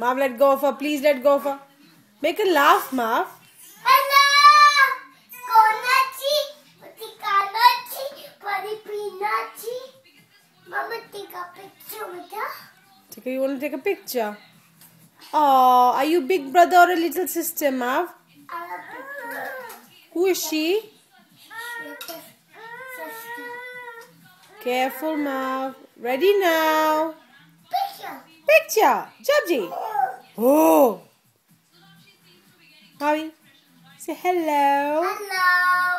Marv, let go of her. Please let go of her. Make her laugh, Marv. Hello! Konachi, Kanachi, Mama, take a picture with her. Okay, you want to take a picture? Oh, are you big brother or a little sister, Marv? Uh, Who is she? Careful, Marv. Ready now. Picture. Picture. Japji. Oh. Mavi, say hello. Hello.